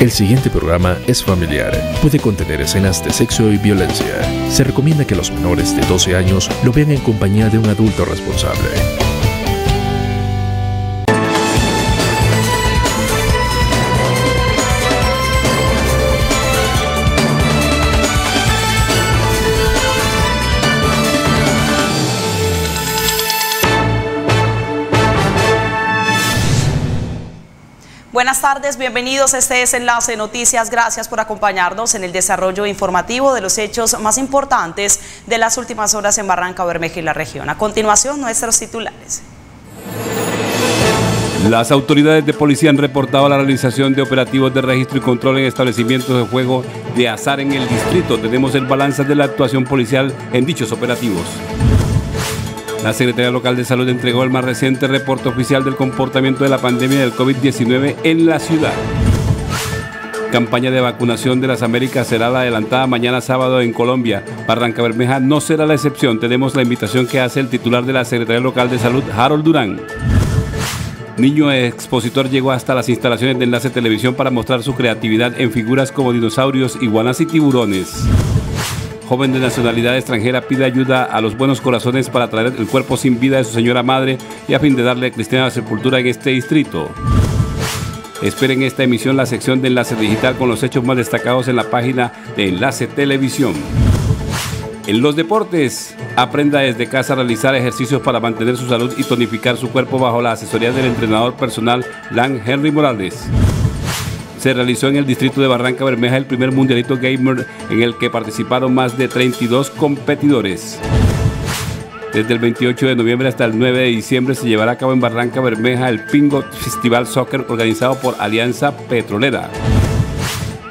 El siguiente programa es familiar. Puede contener escenas de sexo y violencia. Se recomienda que los menores de 12 años lo vean en compañía de un adulto responsable. Buenas tardes, bienvenidos. Este es Enlace Noticias. Gracias por acompañarnos en el desarrollo informativo de los hechos más importantes de las últimas horas en Barranca Bermeja y la región. A continuación, nuestros titulares. Las autoridades de policía han reportado la realización de operativos de registro y control en establecimientos de juego de azar en el distrito. Tenemos el balance de la actuación policial en dichos operativos. La Secretaría Local de Salud entregó el más reciente reporte oficial del comportamiento de la pandemia del COVID-19 en la ciudad. Campaña de vacunación de las Américas será la adelantada mañana sábado en Colombia. Barranca Bermeja no será la excepción. Tenemos la invitación que hace el titular de la Secretaría Local de Salud, Harold Durán. Niño expositor llegó hasta las instalaciones de Enlace Televisión para mostrar su creatividad en figuras como dinosaurios, iguanas y tiburones joven de nacionalidad extranjera pide ayuda a los buenos corazones para traer el cuerpo sin vida de su señora madre y a fin de darle cristiana sepultura en este distrito. Esperen esta emisión la sección de Enlace Digital con los hechos más destacados en la página de Enlace Televisión. En los deportes, aprenda desde casa a realizar ejercicios para mantener su salud y tonificar su cuerpo bajo la asesoría del entrenador personal Lan Henry Morales se realizó en el distrito de Barranca Bermeja el primer mundialito gamer en el que participaron más de 32 competidores. Desde el 28 de noviembre hasta el 9 de diciembre se llevará a cabo en Barranca Bermeja el Pingo Festival Soccer organizado por Alianza Petrolera.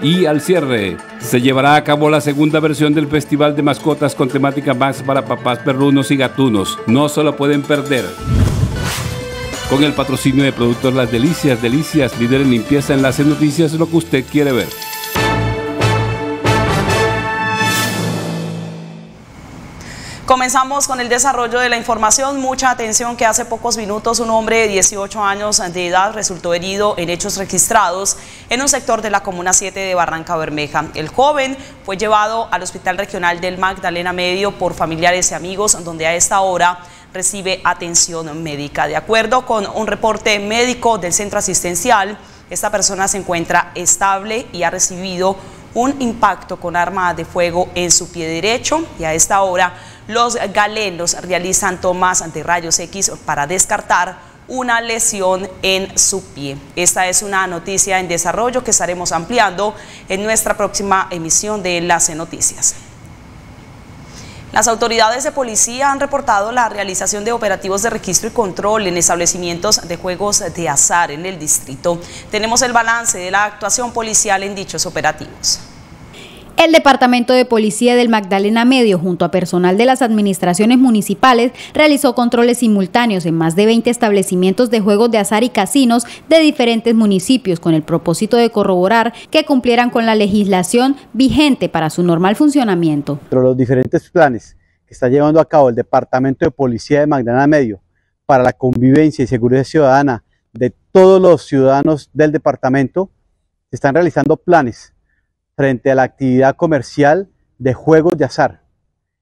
Y al cierre se llevará a cabo la segunda versión del Festival de Mascotas con temática más para papás perrunos y gatunos. No se lo pueden perder con el patrocinio de Productos Las Delicias, Delicias, líder en limpieza, en las noticias, lo que usted quiere ver. Comenzamos con el desarrollo de la información. Mucha atención que hace pocos minutos un hombre de 18 años de edad resultó herido en hechos registrados en un sector de la Comuna 7 de Barranca Bermeja. El joven fue llevado al Hospital Regional del Magdalena Medio por familiares y amigos, donde a esta hora recibe atención médica. De acuerdo con un reporte médico del centro asistencial, esta persona se encuentra estable y ha recibido un impacto con arma de fuego en su pie derecho y a esta hora los galenos realizan tomas de rayos X para descartar una lesión en su pie. Esta es una noticia en desarrollo que estaremos ampliando en nuestra próxima emisión de Enlace Noticias. Las autoridades de policía han reportado la realización de operativos de registro y control en establecimientos de juegos de azar en el distrito. Tenemos el balance de la actuación policial en dichos operativos. El Departamento de Policía del Magdalena Medio, junto a personal de las administraciones municipales, realizó controles simultáneos en más de 20 establecimientos de juegos de azar y casinos de diferentes municipios con el propósito de corroborar que cumplieran con la legislación vigente para su normal funcionamiento. Pero los diferentes planes que está llevando a cabo el Departamento de Policía de Magdalena Medio para la convivencia y seguridad ciudadana de todos los ciudadanos del departamento, están realizando planes frente a la actividad comercial de juegos de azar.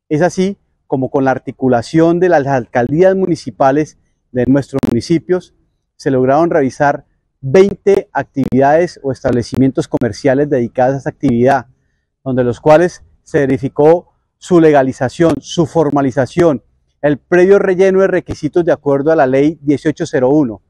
Es así como con la articulación de las alcaldías municipales de nuestros municipios se lograron realizar 20 actividades o establecimientos comerciales dedicados a esa actividad, donde los cuales se verificó su legalización, su formalización, el previo relleno de requisitos de acuerdo a la ley 1801,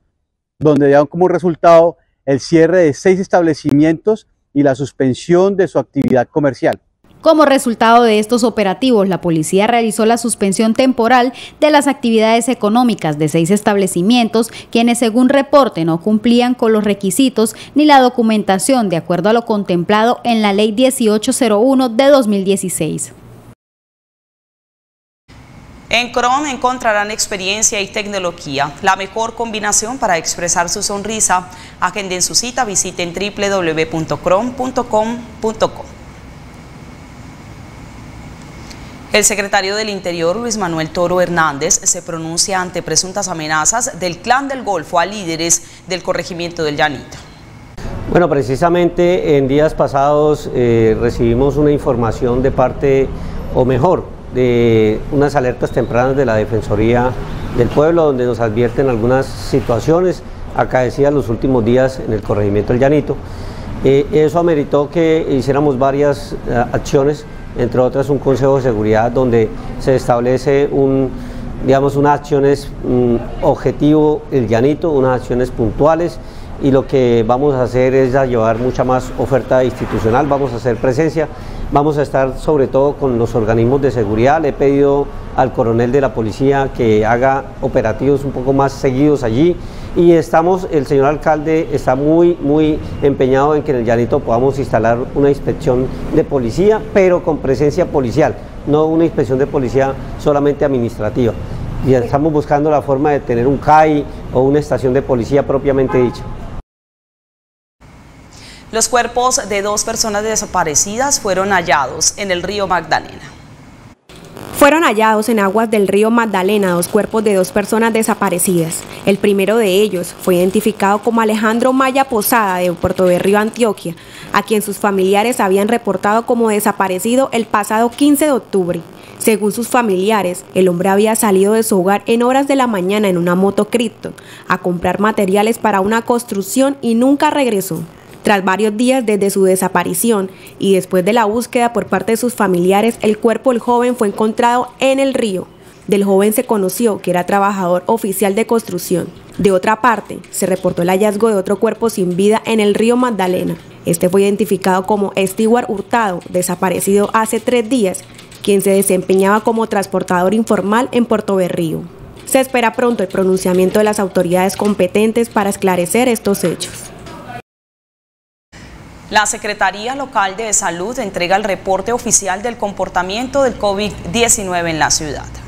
donde dieron como resultado el cierre de seis establecimientos y la suspensión de su actividad comercial. Como resultado de estos operativos, la policía realizó la suspensión temporal de las actividades económicas de seis establecimientos, quienes según reporte no cumplían con los requisitos ni la documentación de acuerdo a lo contemplado en la Ley 1801 de 2016. En Chrome encontrarán experiencia y tecnología, la mejor combinación para expresar su sonrisa. Agenden su cita, visiten www.chrome.com.co. El secretario del Interior, Luis Manuel Toro Hernández, se pronuncia ante presuntas amenazas del Clan del Golfo a líderes del corregimiento del Llanito. Bueno, precisamente en días pasados eh, recibimos una información de parte, o mejor, de unas alertas tempranas de la Defensoría del Pueblo, donde nos advierten algunas situaciones acaecidas los últimos días en el corregimiento del Llanito. Eh, eso ameritó que hiciéramos varias eh, acciones, entre otras un Consejo de Seguridad donde se establece un, digamos, unas acciones mm, objetivo el Llanito, unas acciones puntuales y lo que vamos a hacer es a llevar mucha más oferta institucional, vamos a hacer presencia, vamos a estar sobre todo con los organismos de seguridad, le he pedido al coronel de la policía que haga operativos un poco más seguidos allí y estamos, el señor alcalde está muy, muy empeñado en que en el Llanito podamos instalar una inspección de policía, pero con presencia policial, no una inspección de policía solamente administrativa. Y estamos buscando la forma de tener un CAI o una estación de policía propiamente dicha. Los cuerpos de dos personas desaparecidas fueron hallados en el río Magdalena. Fueron hallados en aguas del río Magdalena dos cuerpos de dos personas desaparecidas. El primero de ellos fue identificado como Alejandro Maya Posada de Puerto de Río, Antioquia, a quien sus familiares habían reportado como desaparecido el pasado 15 de octubre. Según sus familiares, el hombre había salido de su hogar en horas de la mañana en una moto cripto a comprar materiales para una construcción y nunca regresó. Tras varios días desde su desaparición y después de la búsqueda por parte de sus familiares, el cuerpo del joven fue encontrado en el río. Del joven se conoció que era trabajador oficial de construcción. De otra parte, se reportó el hallazgo de otro cuerpo sin vida en el río Magdalena. Este fue identificado como Stewart Hurtado, desaparecido hace tres días, quien se desempeñaba como transportador informal en Puerto Berrío. Se espera pronto el pronunciamiento de las autoridades competentes para esclarecer estos hechos. La Secretaría Local de Salud entrega el reporte oficial del comportamiento del COVID-19 en la ciudad.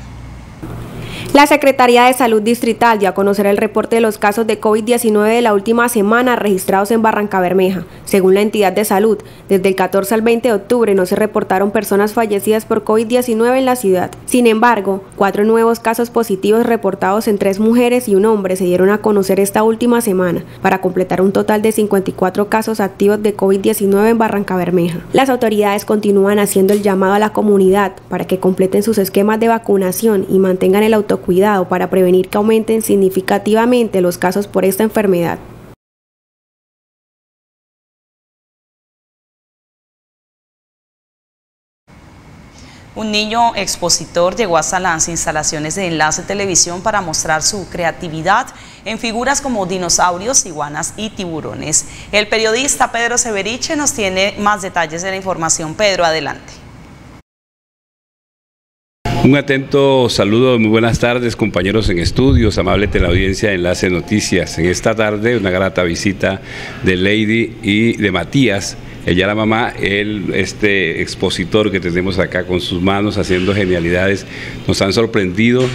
La Secretaría de Salud Distrital dio a conocer el reporte de los casos de COVID-19 de la última semana registrados en Barranca Bermeja. Según la entidad de salud, desde el 14 al 20 de octubre no se reportaron personas fallecidas por COVID-19 en la ciudad. Sin embargo, cuatro nuevos casos positivos reportados en tres mujeres y un hombre se dieron a conocer esta última semana, para completar un total de 54 casos activos de COVID-19 en Barranca Bermeja. Las autoridades continúan haciendo el llamado a la comunidad para que completen sus esquemas de vacunación y mantengan el autocuidado cuidado para prevenir que aumenten significativamente los casos por esta enfermedad. Un niño expositor llegó hasta las instalaciones de Enlace Televisión para mostrar su creatividad en figuras como dinosaurios, iguanas y tiburones. El periodista Pedro Severiche nos tiene más detalles de la información. Pedro, adelante. Un atento saludo, muy buenas tardes compañeros en estudios, amable teleaudiencia de Enlace Noticias. En esta tarde una grata visita de Lady y de Matías, ella la mamá, él, este expositor que tenemos acá con sus manos haciendo genialidades, nos han sorprendido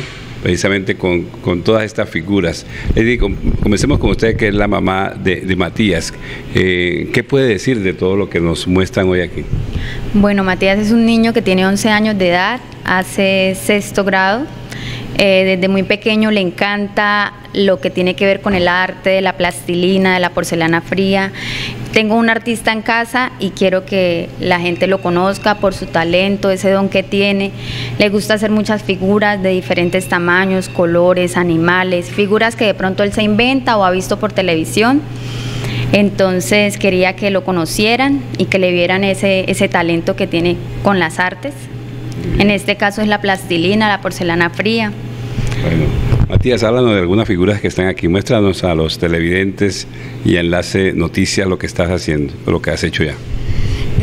precisamente con, todas estas figuras. Lady, comencemos con usted que es la mamá de, Matías. Eh, ¿Qué puede decir de todo lo que nos muestran hoy aquí? Bueno, Matías es un niño que tiene 11 años de edad, hace sexto grado. Eh, desde muy pequeño le encanta lo que tiene que ver con el arte, de la plastilina, de la porcelana fría. Tengo un artista en casa y quiero que la gente lo conozca por su talento, ese don que tiene. Le gusta hacer muchas figuras de diferentes tamaños, colores, animales, figuras que de pronto él se inventa o ha visto por televisión. Entonces quería que lo conocieran y que le vieran ese, ese talento que tiene con las artes. En este caso es la plastilina, la porcelana fría. Bueno, Matías, háblanos de algunas figuras que están aquí. Muéstranos a los televidentes y enlace noticias lo que estás haciendo, lo que has hecho ya.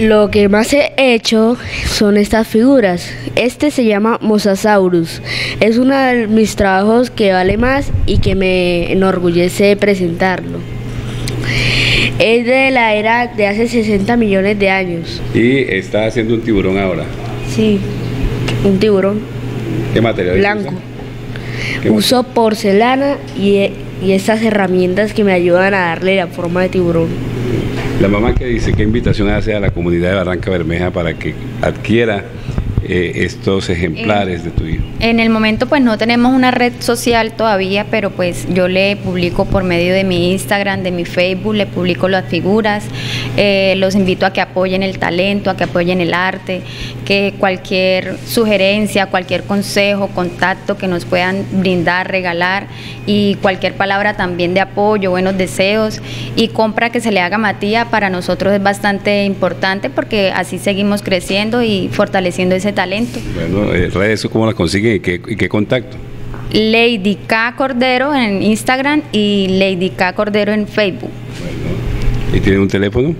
Lo que más he hecho son estas figuras. Este se llama Mosasaurus. Es uno de mis trabajos que vale más y que me enorgullece presentarlo. Es de la era de hace 60 millones de años. ¿Y está haciendo un tiburón ahora? Sí un tiburón. ¿Qué material? Blanco. Uso porcelana y, y estas herramientas que me ayudan a darle la forma de tiburón. La mamá que dice qué invitación hace a la comunidad de Barranca Bermeja para que adquiera eh, estos ejemplares de tu hijo? En el momento pues no tenemos una red social todavía, pero pues yo le publico por medio de mi Instagram, de mi Facebook, le publico las figuras, eh, los invito a que apoyen el talento, a que apoyen el arte, que cualquier sugerencia, cualquier consejo, contacto que nos puedan brindar, regalar y cualquier palabra también de apoyo, buenos deseos y compra que se le haga a Matías para nosotros es bastante importante porque así seguimos creciendo y fortaleciendo ese talento. Bueno, eh, redes, ¿cómo las consiguen y qué, y qué contacto? Lady K Cordero en Instagram y Lady K Cordero en Facebook. ¿Y tiene un teléfono?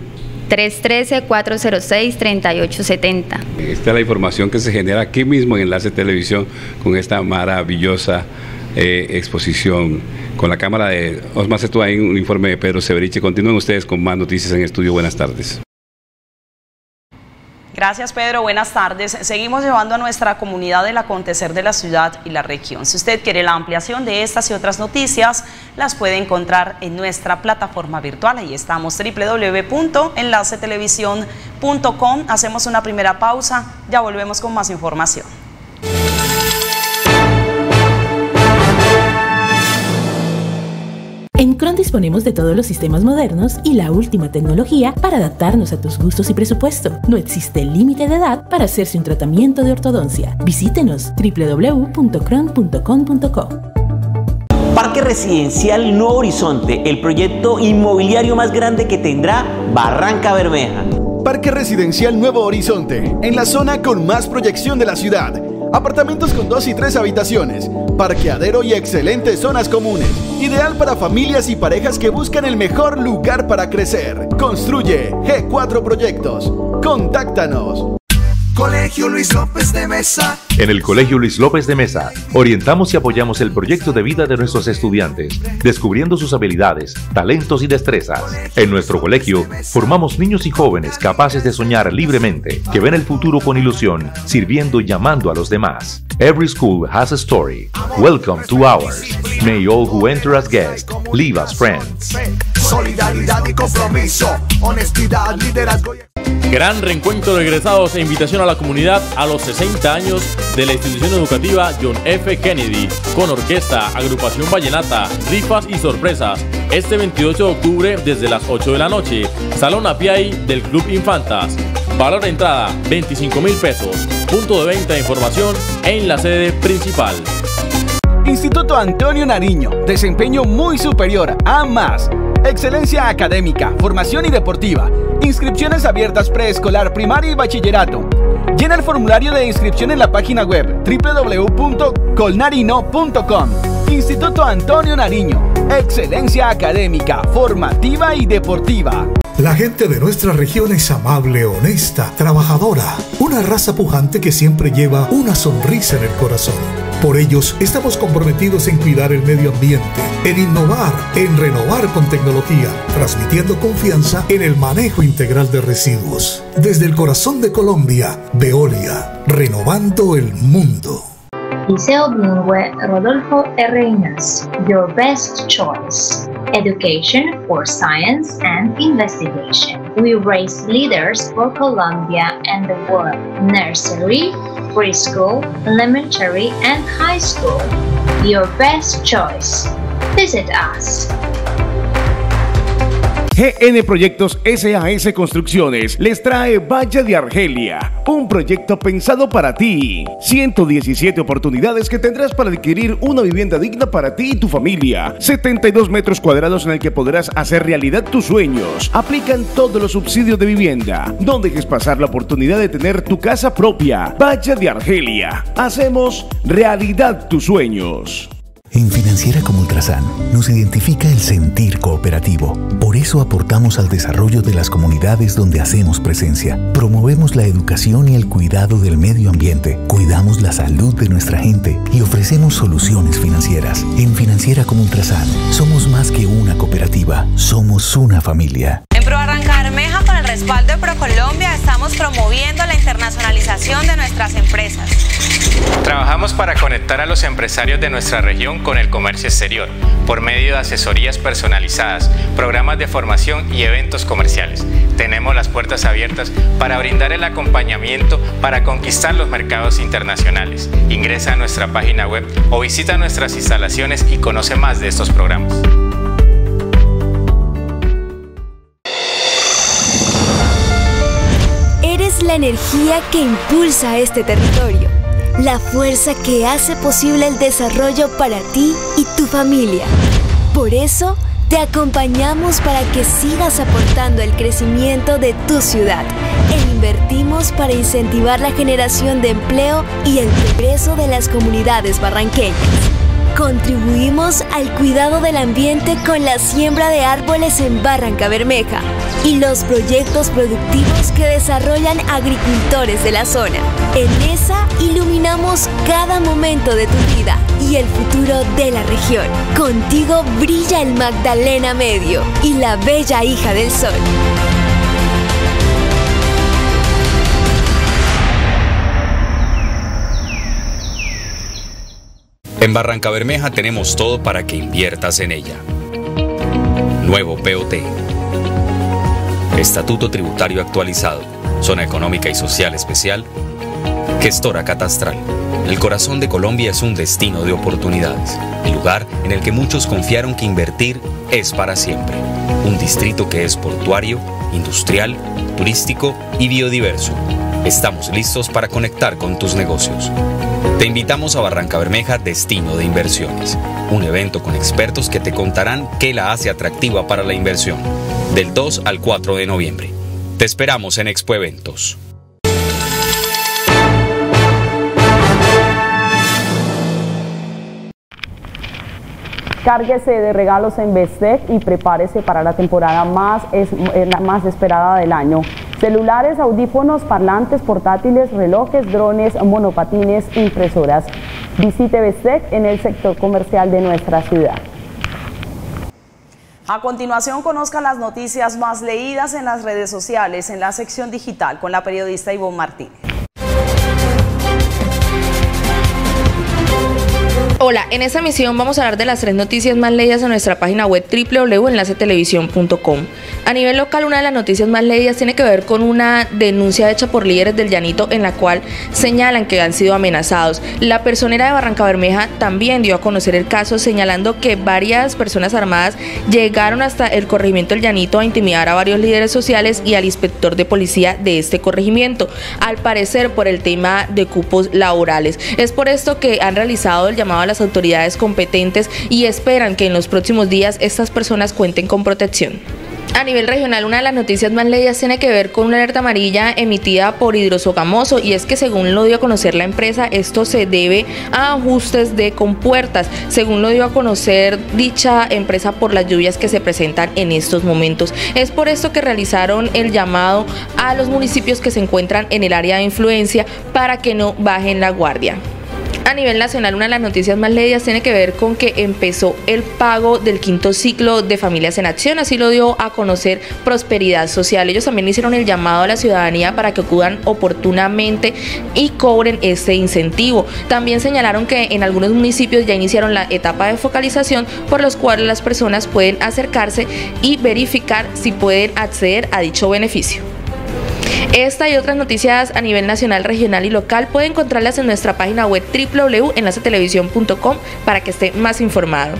313-406-3870. Esta es la información que se genera aquí mismo en Enlace Televisión con esta maravillosa eh, exposición. Con la cámara de Osmar Setuain, un informe de Pedro Severiche. Continúen ustedes con más noticias en estudio. Buenas tardes. Gracias Pedro, buenas tardes. Seguimos llevando a nuestra comunidad el acontecer de la ciudad y la región. Si usted quiere la ampliación de estas y otras noticias, las puede encontrar en nuestra plataforma virtual. Ahí estamos www.enlacetelevisión.com. Hacemos una primera pausa, ya volvemos con más información. En Cron disponemos de todos los sistemas modernos y la última tecnología para adaptarnos a tus gustos y presupuesto. No existe límite de edad para hacerse un tratamiento de ortodoncia. Visítenos www.cron.com.co. Parque Residencial Nuevo Horizonte, el proyecto inmobiliario más grande que tendrá Barranca Bermeja. Parque Residencial Nuevo Horizonte, en la zona con más proyección de la ciudad Apartamentos con dos y tres habitaciones, parqueadero y excelentes zonas comunes. Ideal para familias y parejas que buscan el mejor lugar para crecer. Construye G4 Proyectos. Contáctanos. Colegio Luis López de Mesa. En el Colegio Luis López de Mesa, orientamos y apoyamos el proyecto de vida de nuestros estudiantes, descubriendo sus habilidades, talentos y destrezas. En nuestro colegio, formamos niños y jóvenes capaces de soñar libremente, que ven el futuro con ilusión, sirviendo y llamando a los demás. Every school has a story. Welcome to ours. May all who enter as guests leave as friends. Solidaridad y compromiso, honestidad, liderazgo. Gran reencuentro de egresados e invitación a la comunidad a los 60 años de la institución educativa John F. Kennedy, con orquesta, agrupación vallenata, rifas y sorpresas. Este 28 de octubre desde las 8 de la noche, Salón Apiay del Club Infantas. Valor de entrada 25 mil pesos. Punto de venta de información en la sede principal. Instituto Antonio Nariño, desempeño muy superior a más. Excelencia académica, formación y deportiva. Inscripciones abiertas preescolar, primaria y bachillerato. Llena el formulario de inscripción en la página web www.colnarino.com. Instituto Antonio Nariño. Excelencia académica, formativa y deportiva. La gente de nuestra región es amable, honesta, trabajadora, una raza pujante que siempre lleva una sonrisa en el corazón. Por ellos estamos comprometidos en cuidar el medio ambiente, en innovar, en renovar con tecnología, transmitiendo confianza en el manejo integral de residuos. Desde el corazón de Colombia, Veolia, renovando el mundo. Liceo Bilingüe Rodolfo R. Your best choice. Education for science and investigation. We raise leaders for Colombia and the world. Nursery, preschool, elementary, and high school. Your best choice. Visit us. GN Proyectos SAS Construcciones les trae Valle de Argelia, un proyecto pensado para ti. 117 oportunidades que tendrás para adquirir una vivienda digna para ti y tu familia. 72 metros cuadrados en el que podrás hacer realidad tus sueños. Aplican todos los subsidios de vivienda. No dejes pasar la oportunidad de tener tu casa propia. Valle de Argelia. Hacemos realidad tus sueños. En Financiera como Ultrasan nos identifica el sentir cooperativo. Por eso aportamos al desarrollo de las comunidades donde hacemos presencia. Promovemos la educación y el cuidado del medio ambiente. Cuidamos la salud de nuestra gente y ofrecemos soluciones financieras. En Financiera como Ultrasan somos más que una cooperativa, somos una familia. En Pro Arranca Bermeja, con el respaldo de ProColombia, estamos promoviendo la internacionalización de nuestras empresas. Trabajamos para conectar a los empresarios de nuestra región con el comercio exterior por medio de asesorías personalizadas, programas de formación y eventos comerciales. Tenemos las puertas abiertas para brindar el acompañamiento para conquistar los mercados internacionales. Ingresa a nuestra página web o visita nuestras instalaciones y conoce más de estos programas. La energía que impulsa este territorio, la fuerza que hace posible el desarrollo para ti y tu familia. Por eso, te acompañamos para que sigas aportando el crecimiento de tu ciudad e invertimos para incentivar la generación de empleo y el progreso de las comunidades barranqueñas. Contribuimos al cuidado del ambiente con la siembra de árboles en Barranca Bermeja y los proyectos productivos que desarrollan agricultores de la zona. En esa iluminamos cada momento de tu vida y el futuro de la región. Contigo brilla el Magdalena Medio y la bella hija del sol. En Barranca Bermeja tenemos todo para que inviertas en ella. Nuevo POT. Estatuto Tributario Actualizado. Zona Económica y Social Especial. Gestora Catastral. El corazón de Colombia es un destino de oportunidades. El lugar en el que muchos confiaron que invertir es para siempre. Un distrito que es portuario, industrial, turístico y biodiverso. Estamos listos para conectar con tus negocios. Te invitamos a Barranca Bermeja Destino de Inversiones, un evento con expertos que te contarán qué la hace atractiva para la inversión, del 2 al 4 de noviembre. Te esperamos en Expo Eventos. Cárguese de regalos en Bestec y prepárese para la temporada más, es, la más esperada del año. Celulares, audífonos, parlantes, portátiles, relojes, drones, monopatines, impresoras. Visite Bestec en el sector comercial de nuestra ciudad. A continuación, conozca las noticias más leídas en las redes sociales en la sección digital con la periodista Ivonne Martínez. Hola, en esta emisión vamos a hablar de las tres noticias más leídas en nuestra página web www.enlacetelevisión.com. A nivel local, una de las noticias más leídas tiene que ver con una denuncia hecha por líderes del Llanito en la cual señalan que han sido amenazados. La personera de Barranca Bermeja también dio a conocer el caso señalando que varias personas armadas llegaron hasta el corregimiento del Llanito a intimidar a varios líderes sociales y al inspector de policía de este corregimiento, al parecer por el tema de cupos laborales. Es por esto que han realizado el llamado a las autoridades competentes y esperan que en los próximos días estas personas cuenten con protección. A nivel regional, una de las noticias más leídas tiene que ver con una alerta amarilla emitida por Hidrosogamoso y es que según lo dio a conocer la empresa, esto se debe a ajustes de compuertas, según lo dio a conocer dicha empresa por las lluvias que se presentan en estos momentos. Es por esto que realizaron el llamado a los municipios que se encuentran en el área de influencia para que no bajen la guardia. A nivel nacional, una de las noticias más leídas tiene que ver con que empezó el pago del quinto ciclo de Familias en Acción, así lo dio a conocer Prosperidad Social. Ellos también hicieron el llamado a la ciudadanía para que acudan oportunamente y cobren este incentivo. También señalaron que en algunos municipios ya iniciaron la etapa de focalización por los cuales las personas pueden acercarse y verificar si pueden acceder a dicho beneficio. Esta y otras noticias a nivel nacional, regional y local pueden encontrarlas en nuestra página web www.enlacetelevisión.com para que esté más informado.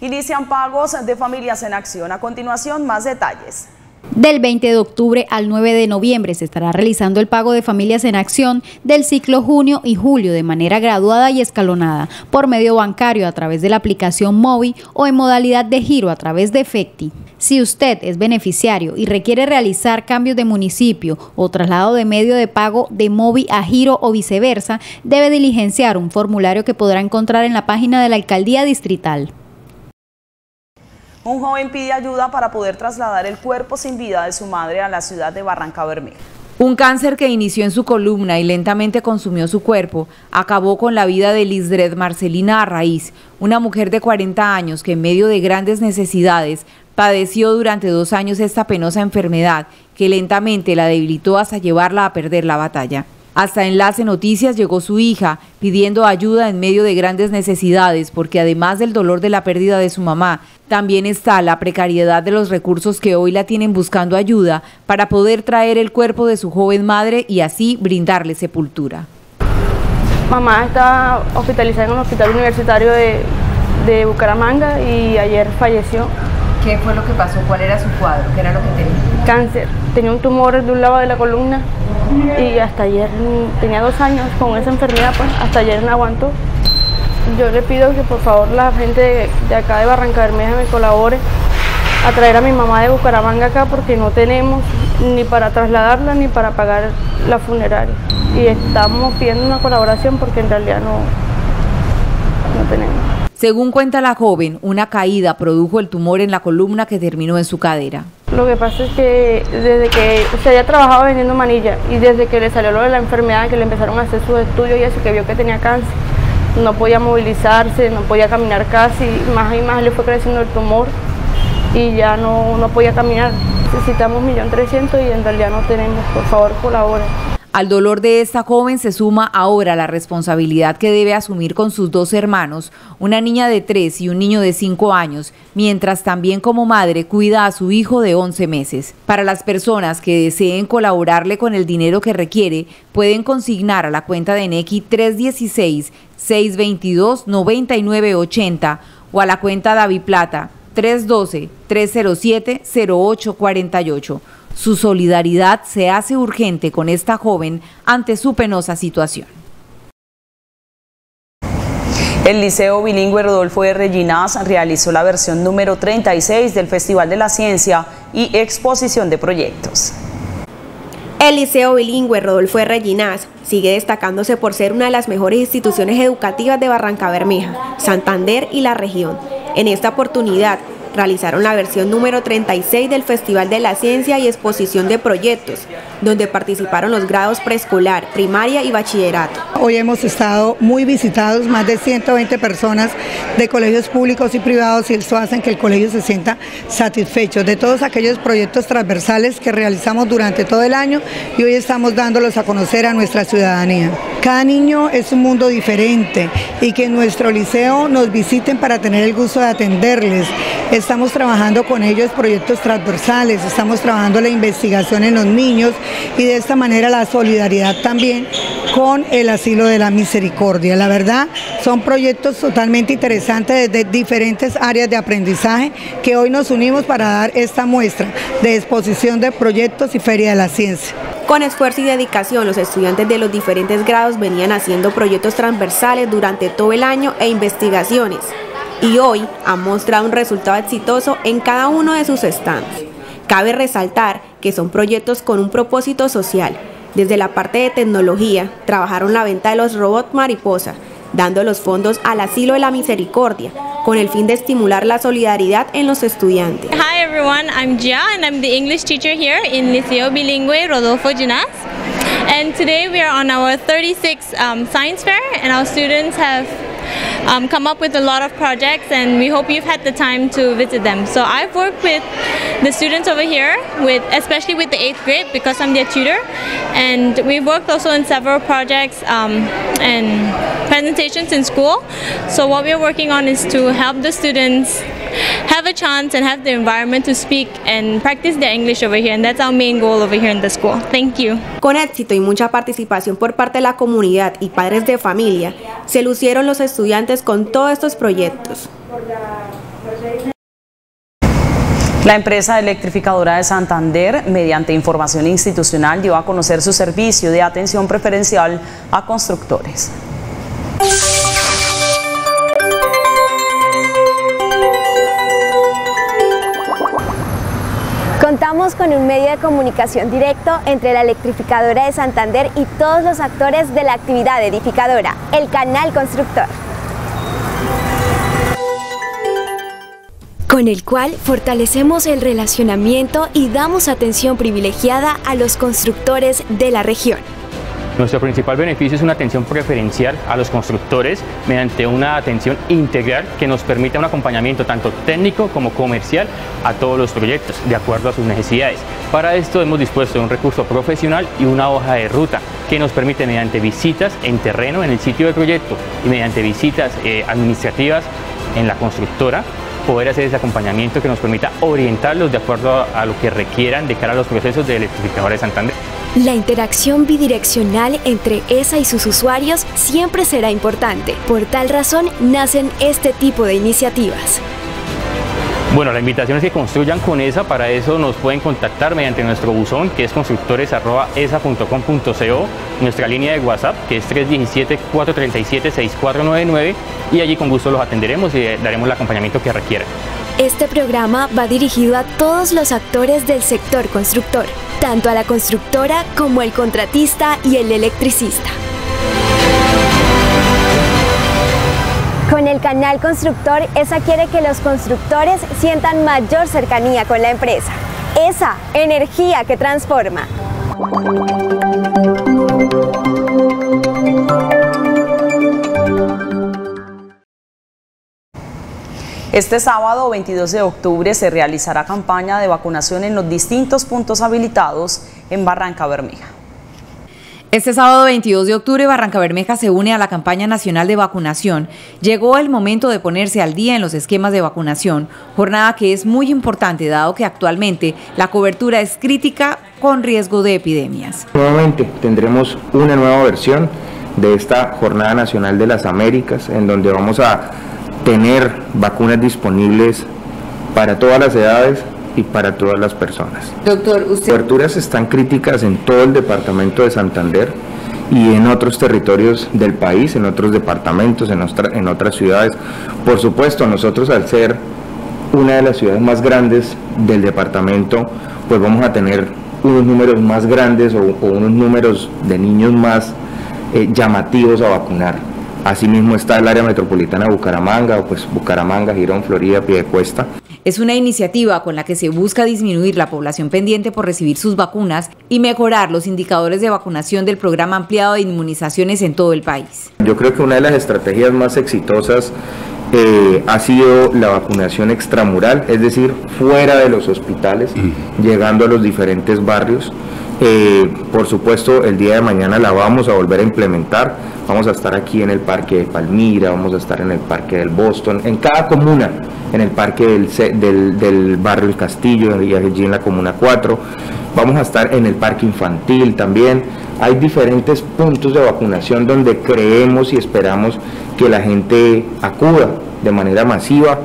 Inician pagos de familias en acción. A continuación, más detalles. Del 20 de octubre al 9 de noviembre se estará realizando el pago de familias en acción del ciclo junio y julio de manera graduada y escalonada por medio bancario a través de la aplicación móvil o en modalidad de giro a través de Efecti. Si usted es beneficiario y requiere realizar cambios de municipio o traslado de medio de pago de móvil a giro o viceversa, debe diligenciar un formulario que podrá encontrar en la página de la alcaldía distrital. Un joven pide ayuda para poder trasladar el cuerpo sin vida de su madre a la ciudad de Barranca Bermeja. Un cáncer que inició en su columna y lentamente consumió su cuerpo acabó con la vida de Lisdred Marcelina Arraiz, una mujer de 40 años que en medio de grandes necesidades padeció durante dos años esta penosa enfermedad que lentamente la debilitó hasta llevarla a perder la batalla. Hasta Enlace Noticias llegó su hija pidiendo ayuda en medio de grandes necesidades porque además del dolor de la pérdida de su mamá, también está la precariedad de los recursos que hoy la tienen buscando ayuda para poder traer el cuerpo de su joven madre y así brindarle sepultura. Mamá está hospitalizada en un hospital universitario de, de Bucaramanga y ayer falleció. ¿Qué fue lo que pasó? ¿Cuál era su cuadro? ¿Qué era lo que tenía? Cáncer. Tenía un tumor de un lado de la columna y hasta ayer tenía dos años con esa enfermedad, pues hasta ayer no aguantó. Yo le pido que por favor la gente de, acá de Barranca Bermeja me colabore a traer a mi mamá de Bucaramanga acá porque no tenemos ni para trasladarla ni para pagar la funeraria. Y estamos pidiendo una colaboración porque en realidad no, no tenemos. Según cuenta la joven, una caída produjo el tumor en la columna que terminó en su cadera. Lo que pasa es que desde que se había trabajado vendiendo manilla y desde que le salió lo de la enfermedad, que le empezaron a hacer sus estudios y así que vio que tenía cáncer, no podía movilizarse, no podía caminar casi, más y más le fue creciendo el tumor y ya no, no podía caminar. Necesitamos 1.300.000 y en realidad no tenemos, por favor colaboren. Al dolor de esta joven se suma ahora la responsabilidad que debe asumir con sus dos hermanos, una niña de 3 y un niño de 5 años, mientras también como madre cuida a su hijo de 11 meses. Para las personas que deseen colaborarle con el dinero que requiere, pueden consignar a la cuenta de Nequi 316 622 9980 o a la cuenta Davi Plata 312 307 0848. Su solidaridad se hace urgente con esta joven ante su penosa situación. El Liceo Bilingüe Rodolfo R. Ginás realizó la versión número 36 del Festival de la Ciencia y Exposición de Proyectos. El Liceo Bilingüe Rodolfo R. Ginás sigue destacándose por ser una de las mejores instituciones educativas de Barranca Bermeja, Santander y la región. En esta oportunidad, realizaron la versión número 36 del Festival de la Ciencia y Exposición de Proyectos, donde participaron los grados preescolar, primaria y bachillerato. Hoy hemos estado muy visitados, más de 120 personas de colegios públicos y privados y esto hace que el colegio se sienta satisfecho de todos aquellos proyectos transversales que realizamos durante todo el año y hoy estamos dándolos a conocer a nuestra ciudadanía. Cada niño es un mundo diferente y que en nuestro liceo nos visiten para tener el gusto de atenderles. Estamos trabajando con ellos proyectos transversales, estamos trabajando la investigación en los niños y de esta manera la solidaridad también con el asilo de la misericordia. La verdad, son proyectos totalmente interesantes desde diferentes áreas de aprendizaje que hoy nos unimos para dar esta muestra de exposición de proyectos y Feria de la Ciencia. Con esfuerzo y dedicación, los estudiantes de los diferentes grados venían haciendo proyectos transversales durante todo el año e investigaciones y hoy han mostrado un resultado exitoso en cada uno de sus stands. Cabe resaltar que son proyectos con un propósito social. Desde la parte de tecnología, trabajaron la venta de los robots mariposa, dando los fondos al asilo de la misericordia, con el fin de estimular la solidaridad en los estudiantes. Hi everyone, I'm Gia and I'm the English teacher here in Liceo Bilingüe Rodolfo Ginás. And today we are on our 36th um, science fair and our students have um, come up with a lot of projects and we hope you've had the time to visit them. So I've worked with the students over here, with especially with the 8th grade because I'm their tutor and we've worked also in several projects um, and presentations in school. So what we're working on is to help the students have a chance and have the environment to speak and practice their English over here and that's our main goal over here in the school. Thank you. Con éxito y mucha participación por parte de la comunidad y padres de familia, se lucieron los estudiantes con todos estos proyectos. La empresa electrificadora de Santander, mediante información institucional, dio a conocer su servicio de atención preferencial a constructores. Contamos con un medio de comunicación directo entre la electrificadora de Santander y todos los actores de la actividad edificadora, el canal constructor. Con el cual fortalecemos el relacionamiento y damos atención privilegiada a los constructores de la región. Nuestro principal beneficio es una atención preferencial a los constructores mediante una atención integral que nos permite un acompañamiento tanto técnico como comercial a todos los proyectos de acuerdo a sus necesidades. Para esto hemos dispuesto de un recurso profesional y una hoja de ruta que nos permite mediante visitas en terreno en el sitio del proyecto y mediante visitas eh, administrativas en la constructora poder hacer ese acompañamiento que nos permita orientarlos de acuerdo a lo que requieran de cara a los procesos de electrificadora de Santander. La interacción bidireccional entre ESA y sus usuarios siempre será importante. Por tal razón nacen este tipo de iniciativas. Bueno, la invitación es que construyan con ESA, para eso nos pueden contactar mediante nuestro buzón que es constructores.esa.com.co, nuestra línea de WhatsApp que es 317-437-6499 y allí con gusto los atenderemos y daremos el acompañamiento que requieran. Este programa va dirigido a todos los actores del sector constructor, tanto a la constructora como el contratista y el electricista. El canal constructor, ESA quiere que los constructores sientan mayor cercanía con la empresa. ESA, energía que transforma. Este sábado 22 de octubre se realizará campaña de vacunación en los distintos puntos habilitados en Barranca Bermeja. Este sábado 22 de octubre, Barranca Bermeja se une a la campaña nacional de vacunación. Llegó el momento de ponerse al día en los esquemas de vacunación, jornada que es muy importante dado que actualmente la cobertura es crítica con riesgo de epidemias. Nuevamente tendremos una nueva versión de esta Jornada Nacional de las Américas, en donde vamos a tener vacunas disponibles para todas las edades, y para todas las personas. Doctor, usted... Coberturas están críticas en todo el departamento de Santander y en otros territorios del país, en otros departamentos, en, en otras ciudades. Por supuesto, nosotros al ser una de las ciudades más grandes del departamento, pues vamos a tener unos números más grandes o, unos números de niños más eh, llamativos a vacunar. Asimismo está el área metropolitana de Bucaramanga, o pues Bucaramanga, Girón, Florida, Piedecuesta. Es una iniciativa con la que se busca disminuir la población pendiente por recibir sus vacunas y mejorar los indicadores de vacunación del programa ampliado de inmunizaciones en todo el país. Yo creo que una de las estrategias más exitosas eh, ha sido la vacunación extramural, es decir, fuera de los hospitales, llegando a los diferentes barrios. Eh, por supuesto, el día de mañana la vamos a volver a implementar. Vamos a estar aquí en el Parque de Palmira, vamos a estar en el Parque del Boston, en cada comuna, en el Parque del, del, Barrio El Castillo, allí en la Comuna 4. Vamos a estar en el Parque Infantil también. Hay diferentes puntos de vacunación donde creemos y esperamos que la gente acuda de manera masiva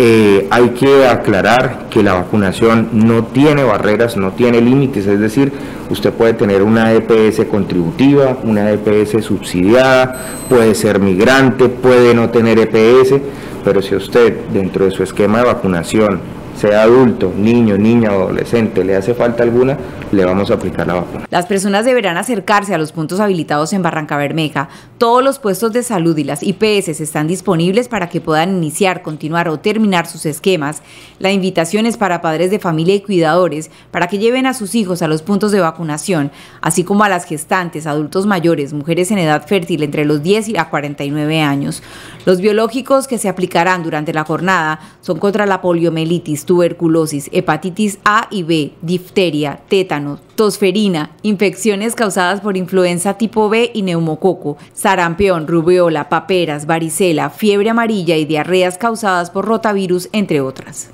eh, hay que aclarar que la vacunación no tiene barreras, no tiene límites, es decir, usted puede tener una EPS contributiva, una EPS subsidiada, puede ser migrante, puede no tener EPS, pero si usted dentro de su esquema de vacunación sea adulto, niño, niña o adolescente, le hace falta alguna, le vamos a aplicar la vacuna. Las personas deberán acercarse a los puntos habilitados en Barranca Bermeja. Todos los puestos de salud y las IPS están disponibles para que puedan iniciar, continuar o terminar sus esquemas. La invitación es para padres de familia y cuidadores para que lleven a sus hijos a los puntos de vacunación, así como a las gestantes, adultos mayores, mujeres en edad fértil entre los 10 y a 49 años. Los biológicos que se aplicarán durante la jornada son contra la poliomielitis, tuberculosis, hepatitis A y B, difteria, tétano, tosferina, infecciones causadas por influenza tipo B y neumococo, sarampión, rubiola, paperas, varicela, fiebre amarilla y diarreas causadas por rotavirus, entre otras.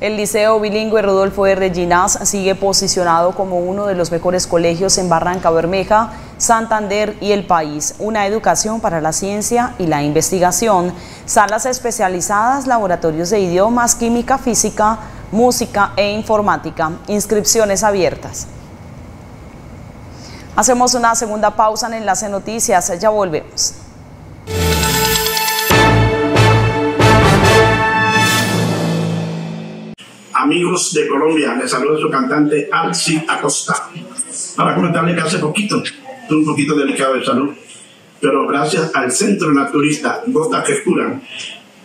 El Liceo Bilingüe Rodolfo R. Ginás sigue posicionado como uno de los mejores colegios en Barranca Bermeja, Santander y el país. Una educación para la ciencia y la investigación, salas especializadas, laboratorios de idiomas, química, física, música e informática, inscripciones abiertas. Hacemos una segunda pausa en Enlace Noticias, ya volvemos. Amigos de Colombia, les saluda su cantante Alci Acosta. Para comentarle que hace poquito, un poquito delicado de salud, pero gracias al Centro Naturista Gotas que Curan,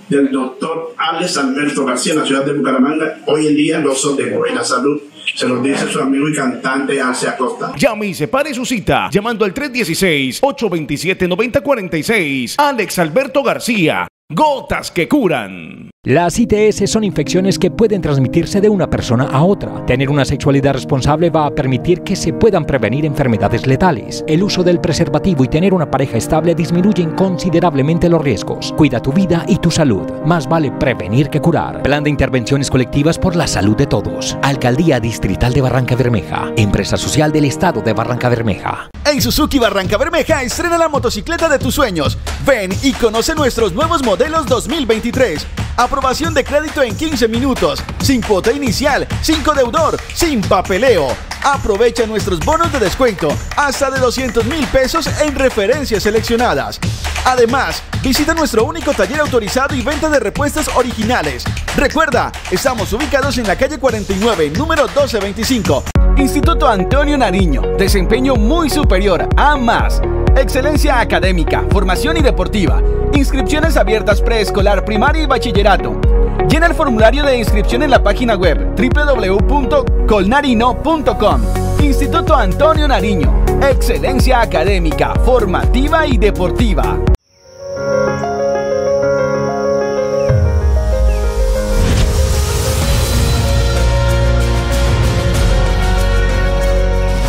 del doctor Alex Alberto García en la ciudad de Bucaramanga, hoy en día no son de buena salud Se lo dice su amigo y cantante Alce Acosta. Llame y separe su cita llamando al 316-827-9046. Alex Alberto García. Gotas que curan. Las ITS son infecciones que pueden transmitirse de una persona a otra. Tener una sexualidad responsable va a permitir que se puedan prevenir enfermedades letales. El uso del preservativo y tener una pareja estable disminuyen considerablemente los riesgos. Cuida tu vida y tu salud. Más vale prevenir que curar. Plan de intervenciones colectivas por la salud de todos. Alcaldía Distrital de Barranca Bermeja. Empresa social del Estado de Barranca Bermeja. En Suzuki Barranca Bermeja estrena la motocicleta de tus sueños. Ven y conoce nuestros nuevos modelos 2023. Aprobación de crédito en 15 minutos, sin cuota inicial, sin codeudor, sin papeleo. Aprovecha nuestros bonos de descuento hasta de 200 mil pesos en referencias seleccionadas. Además, visita nuestro único taller autorizado y venta de repuestos originales. Recuerda, estamos ubicados en la calle 49, número 1225. Instituto Antonio Nariño, desempeño muy superior a más. Excelencia académica, formación y deportiva. Inscripciones abiertas preescolar, primaria y bachillerato. Llena el formulario de inscripción en la página web www.colnarino.com. Instituto Antonio Nariño. Excelencia académica, formativa y deportiva.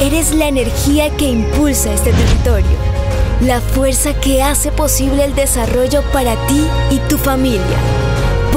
Eres la energía que impulsa este territorio, la fuerza que hace posible el desarrollo para ti y tu familia.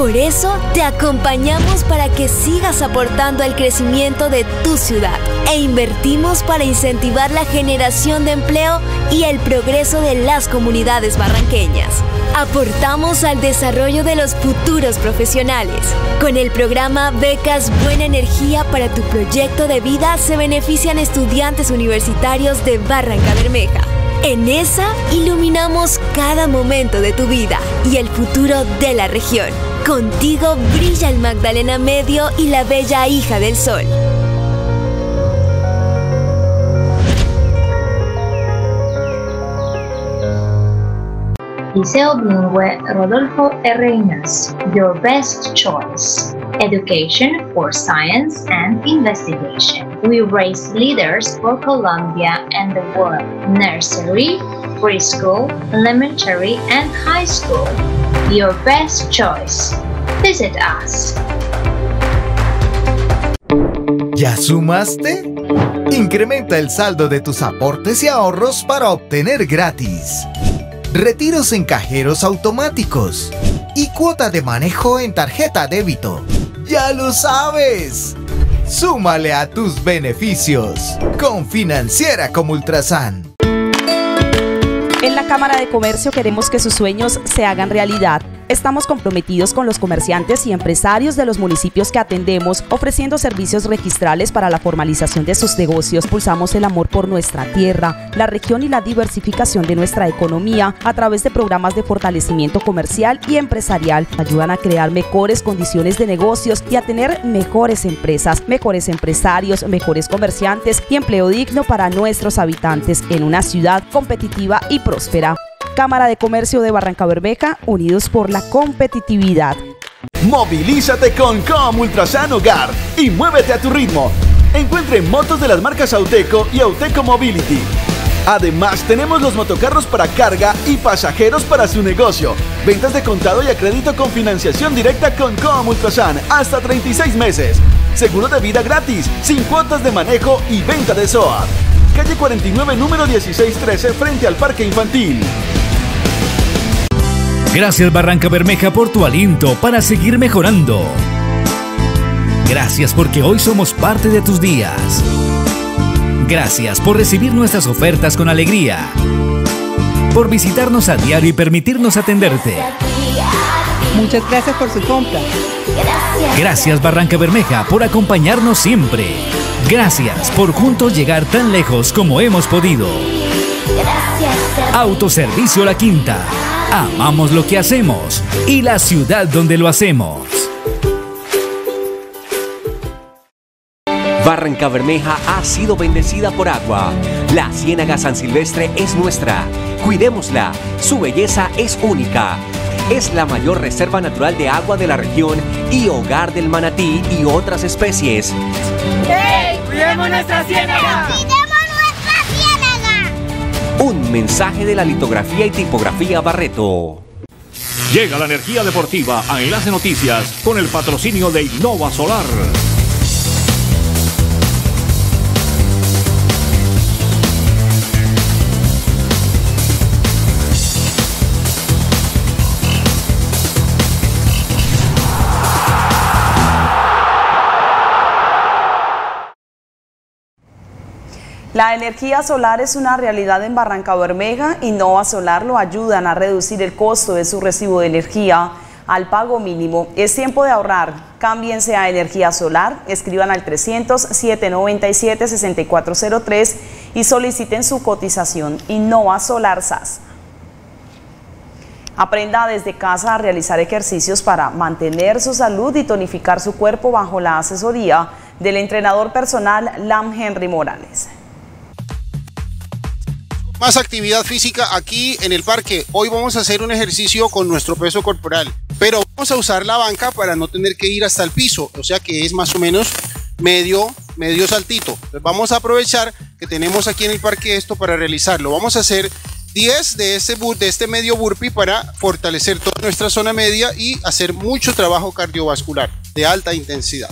Por eso te acompañamos para que sigas aportando al crecimiento de tu ciudad e invertimos para incentivar la generación de empleo y el progreso de las comunidades barranqueñas. Aportamos al desarrollo de los futuros profesionales. Con el programa Becas Buena Energía para tu proyecto de vida se benefician estudiantes universitarios de Barranca Bermeja. En esa iluminamos cada momento de tu vida y el futuro de la región. Contigo brilla el Magdalena Medio y la bella hija del sol. Liceo Bilingüe Rodolfo R. Your best choice. Education for science and investigation. We raise leaders for Colombia and the world. Nursery, preschool, elementary, and high school. Your best choice. Visit us. ¿Ya sumaste? Incrementa el saldo de tus aportes y ahorros para obtener gratis. Retiros en cajeros automáticos y cuota de manejo en tarjeta débito. ¡Ya lo sabes! Súmale a tus beneficios con Financiera como Ultrasan. La Cámara de Comercio queremos que sus sueños se hagan realidad. Estamos comprometidos con los comerciantes y empresarios de los municipios que atendemos, ofreciendo servicios registrales para la formalización de sus negocios. Pulsamos el amor por nuestra tierra, la región y la diversificación de nuestra economía a través de programas de fortalecimiento comercial y empresarial. Ayudan a crear mejores condiciones de negocios y a tener mejores empresas, mejores empresarios, mejores comerciantes y empleo digno para nuestros habitantes en una ciudad competitiva y próspera. Cámara de Comercio de Barranca Bermeja, unidos por la competitividad. Movilízate con Com Ultrasan Hogar y muévete a tu ritmo. Encuentre motos de las marcas Auteco y Auteco Mobility. Además, tenemos los motocarros para carga y pasajeros para su negocio. Ventas de contado y a crédito con financiación directa con Com Ultrasan hasta 36 meses. Seguro de vida gratis, sin cuotas de manejo y venta de SOA. Calle 49, número 1613, frente al Parque Infantil. Gracias Barranca Bermeja por tu aliento para seguir mejorando. Gracias porque hoy somos parte de tus días. Gracias por recibir nuestras ofertas con alegría. Por visitarnos a diario y permitirnos atenderte. Muchas gracias por su compra. Gracias Barranca Bermeja por acompañarnos siempre. Gracias por juntos llegar tan lejos como hemos podido. Autoservicio La Quinta. Amamos lo que hacemos y la ciudad donde lo hacemos. Barranca Bermeja ha sido bendecida por agua. La Ciénaga San Silvestre es nuestra. Cuidémosla. Su belleza es única. Es la mayor reserva natural de agua de la región y hogar del manatí y otras especies. ¡Eh! Cuidemos nuestra ciénaga. Un mensaje de la litografía y tipografía Barreto. Llega la energía deportiva a Enlace Noticias con el patrocinio de Innova Solar. La energía solar es una realidad en Barranca Bermeja y Nova Solar lo ayudan a reducir el costo de su recibo de energía al pago mínimo. Es tiempo de ahorrar. Cámbiense a energía solar, escriban al 300-797-6403 y soliciten su cotización. Innova Solar SAS. Aprenda desde casa a realizar ejercicios para mantener su salud y tonificar su cuerpo bajo la asesoría del entrenador personal Lam Henry Morales más actividad física aquí en el parque. Hoy vamos a hacer un ejercicio con nuestro peso corporal, pero vamos a usar la banca para no tener que ir hasta el piso, o sea que es más o menos medio, medio saltito. Vamos a aprovechar que tenemos aquí en el parque esto para realizarlo. Vamos a hacer 10 de este, de este medio burpee para fortalecer toda nuestra zona media y hacer mucho trabajo cardiovascular de alta intensidad.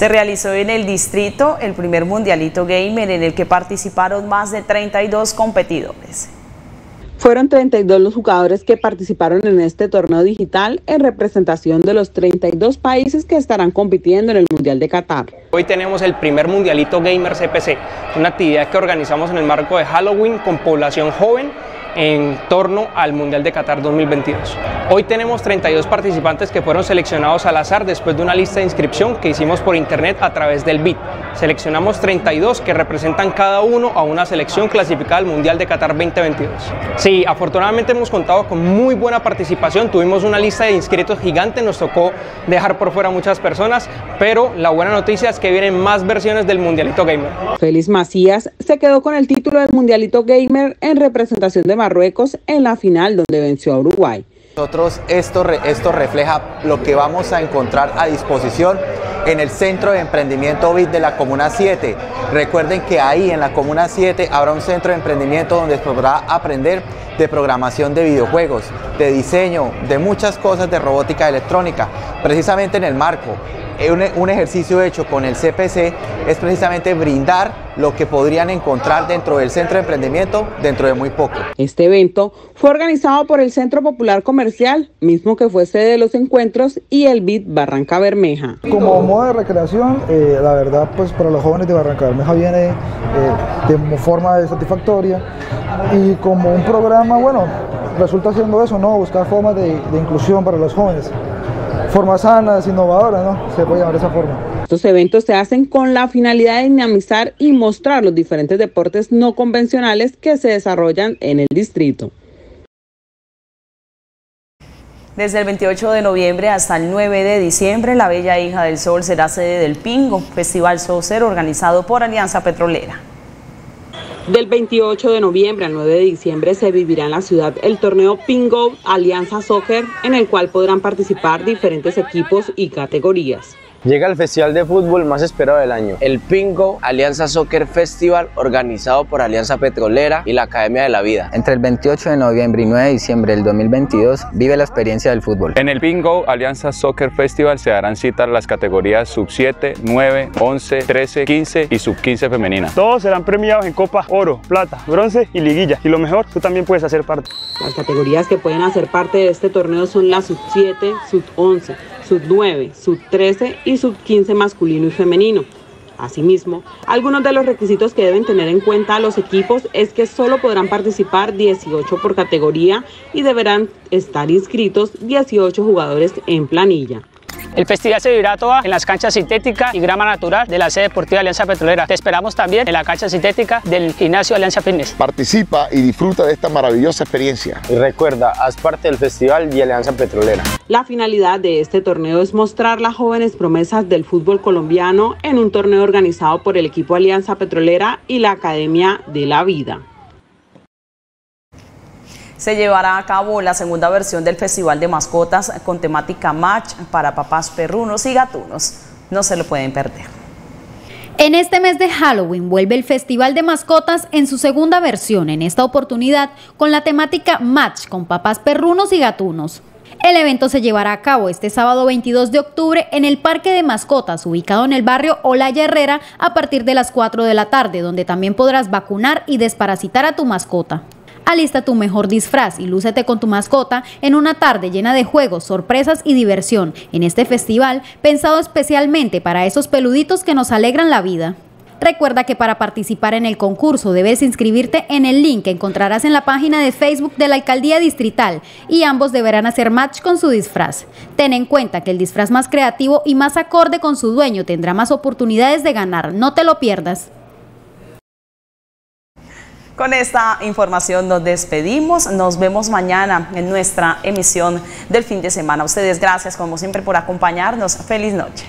Se realizó en el distrito el primer mundialito gamer en el que participaron más de 32 competidores. Fueron 32 los jugadores que participaron en este torneo digital en representación de los 32 países que estarán compitiendo en el Mundial de Qatar. Hoy tenemos el primer Mundialito Gamer CPC, una actividad que organizamos en el marco de Halloween con población joven en torno al Mundial de Qatar 2022. Hoy tenemos 32 participantes que fueron seleccionados al azar después de una lista de inscripción que hicimos por internet a través del BIT. Seleccionamos 32 que representan cada uno a una selección clasificada al Mundial de Qatar 2022. Sí, afortunadamente hemos contado con muy buena participación, tuvimos una lista de inscritos gigante, nos tocó dejar por fuera muchas personas, pero la buena noticia es que vienen más versiones del Mundialito Gamer. Félix Macías se quedó con el título del Mundialito Gamer en representación de Marruecos en la final donde venció a Uruguay. Nosotros esto, esto refleja lo que vamos a encontrar a disposición en el Centro de Emprendimiento BIT de la Comuna 7. Recuerden que ahí en la Comuna 7 habrá un centro de emprendimiento donde podrá aprender de programación de videojuegos, de diseño, de muchas cosas de robótica electrónica, precisamente en el marco un, ejercicio hecho con el CPC es precisamente brindar lo que podrían encontrar dentro del centro de emprendimiento dentro de muy poco. Este evento fue organizado por el Centro Popular Comercial, mismo que fue sede de los encuentros, y el BID Barranca Bermeja. Como modo de recreación, eh, la verdad, pues para los jóvenes de Barranca Bermeja viene eh, de forma satisfactoria y como un programa, bueno, resulta siendo eso, ¿no? Buscar formas de inclusión para los jóvenes formas sanas, innovadoras, ¿no? Se puede llamar de esa forma. Estos eventos se hacen con la finalidad de dinamizar y mostrar los diferentes deportes no convencionales que se desarrollan en el distrito. Desde el 28 de noviembre hasta el 9 de diciembre, la Bella Hija del Sol será sede del Pingo, Festival Socer organizado por Alianza Petrolera. Del 28 de noviembre al 9 de diciembre se vivirá en la ciudad el torneo Pingo Alianza Soccer, en el cual podrán participar diferentes equipos y categorías. Llega el festival de fútbol más esperado del año, el Pingo Alianza Soccer Festival organizado por Alianza Petrolera y la Academia de la Vida. Entre el 28 de noviembre y 9 de diciembre del 2022 vive la experiencia del fútbol. En el Pingo Alianza Soccer Festival se darán citas las categorías sub 7, 9, 11, 13, 15 y sub 15 femenina. Todos serán premiados en copa, oro, plata, bronce y liguilla. Y lo mejor, tú también puedes hacer parte. Las categorías que pueden hacer parte de este torneo son la sub 7, sub 11, sub 9, sub 13 y sub 15 masculino y femenino. Asimismo, algunos de los requisitos que deben tener en cuenta los equipos es que solo podrán participar 18 por categoría y deberán estar inscritos 18 jugadores en planilla. El festival se vivirá toda en las canchas sintéticas y grama natural de la sede deportiva Alianza Petrolera. Te esperamos también en la cancha sintética del gimnasio Alianza Fitness. Participa y disfruta de esta maravillosa experiencia. Y recuerda, haz parte del festival y Alianza Petrolera. La finalidad de este torneo es mostrar las jóvenes promesas del fútbol colombiano en un torneo organizado por el equipo Alianza Petrolera y la Academia de la Vida se llevará a cabo la segunda versión del Festival de Mascotas con temática Match para papás perrunos y gatunos. No se lo pueden perder. En este mes de Halloween vuelve el Festival de Mascotas en su segunda versión, en esta oportunidad con la temática Match con papás perrunos y gatunos. El evento se llevará a cabo este sábado 22 de octubre en el Parque de Mascotas, ubicado en el barrio Olaya Herrera, a partir de las 4 de la tarde, donde también podrás vacunar y desparasitar a tu mascota. Alista tu mejor disfraz y lúcete con tu mascota en una tarde llena de juegos, sorpresas y diversión en este festival pensado especialmente para esos peluditos que nos alegran la vida. Recuerda que para participar en el concurso debes inscribirte en el link que encontrarás en la página de Facebook de la Alcaldía Distrital y ambos deberán hacer match con su disfraz. Ten en cuenta que el disfraz más creativo y más acorde con su dueño tendrá más oportunidades de ganar, no te lo pierdas. Con esta información nos despedimos. Nos vemos mañana en nuestra emisión del fin de semana. ustedes gracias como siempre por acompañarnos. Feliz noche.